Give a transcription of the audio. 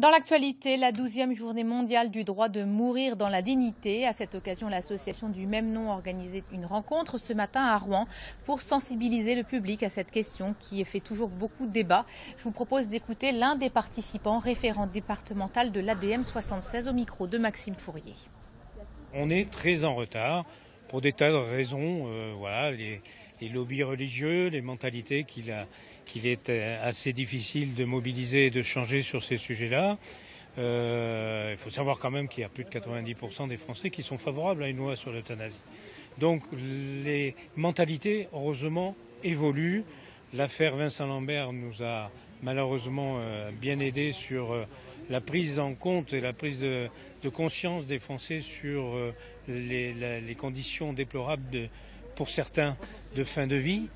Dans l'actualité, la 12e journée mondiale du droit de mourir dans la dignité. À cette occasion, l'association du même nom a organisé une rencontre ce matin à Rouen pour sensibiliser le public à cette question qui fait toujours beaucoup de débats. Je vous propose d'écouter l'un des participants, référent départemental de l'ADM 76 au micro de Maxime Fourier. On est très en retard pour des tas de raisons. Euh, voilà, les, lobbies religieux, les mentalités qu'il est euh, assez difficile de mobiliser et de changer sur ces sujets-là. Euh, il faut savoir quand même qu'il y a plus de 90% des Français qui sont favorables à une loi sur l'euthanasie. Donc les mentalités, heureusement, évoluent. L'affaire Vincent Lambert nous a malheureusement euh, bien aidé sur la prise en compte et la prise de, conscience des Français sur les, conditions déplorables pour certains de fin de vie.